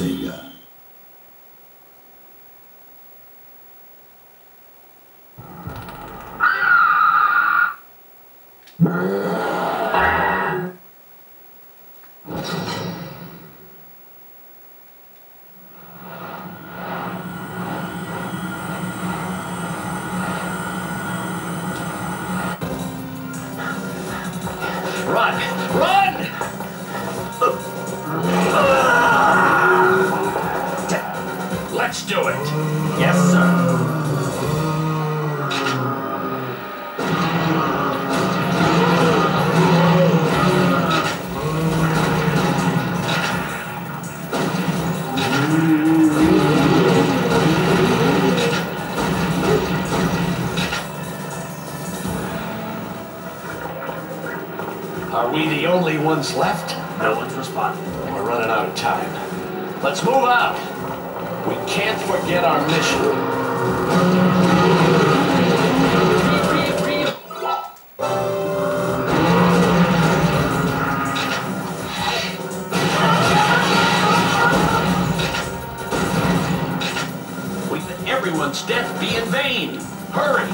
Savior. Brrr. Let's do it. Yes, sir. Are we the only ones left? No one's responding. We're running out of time. Let's move out. We can't forget our mission. We, everyone's death be in vain. Hurry!